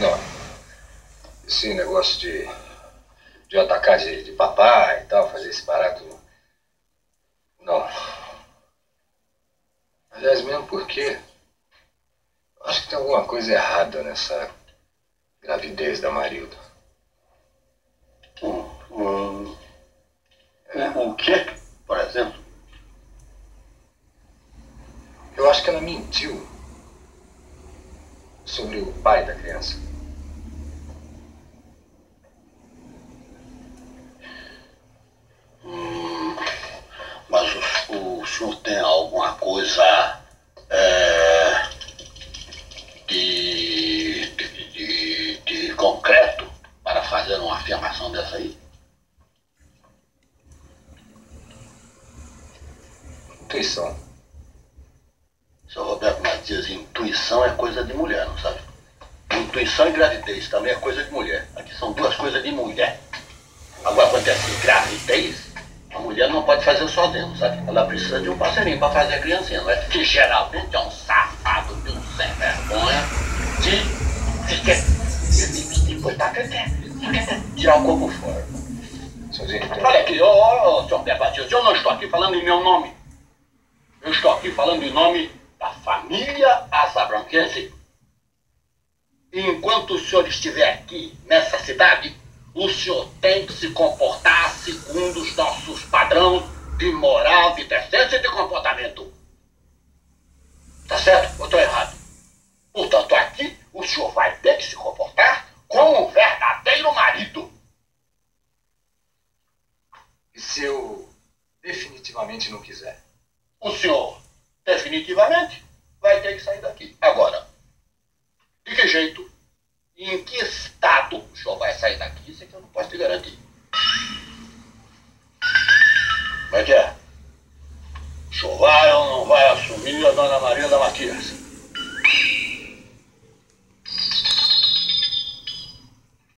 Não. Esse negócio de, de atacar de, de papai e tal, fazer esse barato. Não. Aliás, mesmo porque. Acho que tem alguma coisa errada nessa gravidez da Marilda. Um, um, é. O quê, por exemplo? Eu acho que ela mentiu sobre o pai da criança. Hum, mas o, o senhor tem alguma coisa é, de, de, de, de concreto para fazer uma afirmação dessa aí? Intuição. Seu Roberto Matias, intuição é coisa de mulher, não sabe? Intuição e gravidez também é coisa de mulher. Aqui são duas coisas de mulher. Agora, quando é assim, gravidez, a mulher não pode fazer sozinha, sabe? Ela precisa de um parceirinho para fazer a criancinha, não é? Que geralmente é um safado de um sem vergonha que, que quer. Depois tá querendo tirar o corpo fora. Olha aqui, ô, ô, ô, senhor Matias, eu não estou aqui falando em meu nome. Eu estou aqui falando em nome família Azabranquense. Enquanto o senhor estiver aqui, nessa cidade, o senhor tem que se comportar segundo os nossos padrões de moral, de decência e de comportamento. Tá certo ou estou errado? Portanto, aqui o senhor vai ter que se comportar como um verdadeiro marido. E se eu definitivamente não quiser? O senhor definitivamente, vai ter que sair daqui. Agora, de que jeito e em que estado o senhor vai sair daqui, isso é que eu não posso te garantir. Como é que é? O senhor vai ou não vai assumir a dona Maria da Matias?